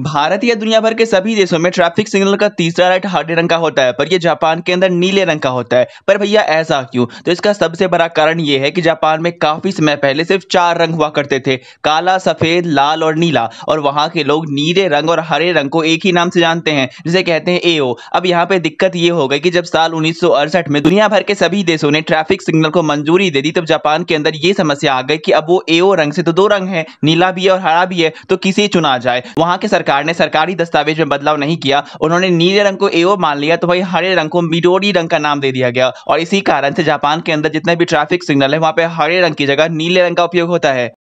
भारत या दुनिया भर के सभी देशों में ट्रैफ़िक सिग्नल का तीसरा लाइट हरे रंग का होता है, पर यह जापान के अंदर नीले रंग का होता है। पर भैया, ऐसा क्यों? तो इसका सबसे बड़ा कारण यह है कि जापान में काफ़ी समय पहले सिर्फ़ चार रंग हुआ करते थे, काला, सफ़ेद, लाल और नीला। और वहाँ के लोग नीले रंग और हरे रंग को एक ही नाम से जानते हैं, जिसे कहते हैं एओ अब यहाँ पे दिक्कत ये हो गई कि जब साल उन्नीस सौ अड़सठ में दुनिया भर के सभी देशों ने ट्रैफ़िक सिग्नल को मंजूरी दे दी, तब जापान के अंदर ये समस्या आ गई कि अब वो एओ रंग से तो दो रंग है, नीला भी है और हरा भी है तो किसे चुना जाए? वहाँ के सरकार ने सरकारी दस्तावेज़ में बदलाव नहीं किया, उन्होंने नीले रंग को एओ मान लिया तो भाई हरे रंग को मिडोरी रंग का नाम दे दिया गया। और इसी कारण से जापान के अंदर जितने भी ट्रैफ़िक सिग्नल है, वहाँ पर हरे रंग की जगह नीले रंग का उपयोग होता है।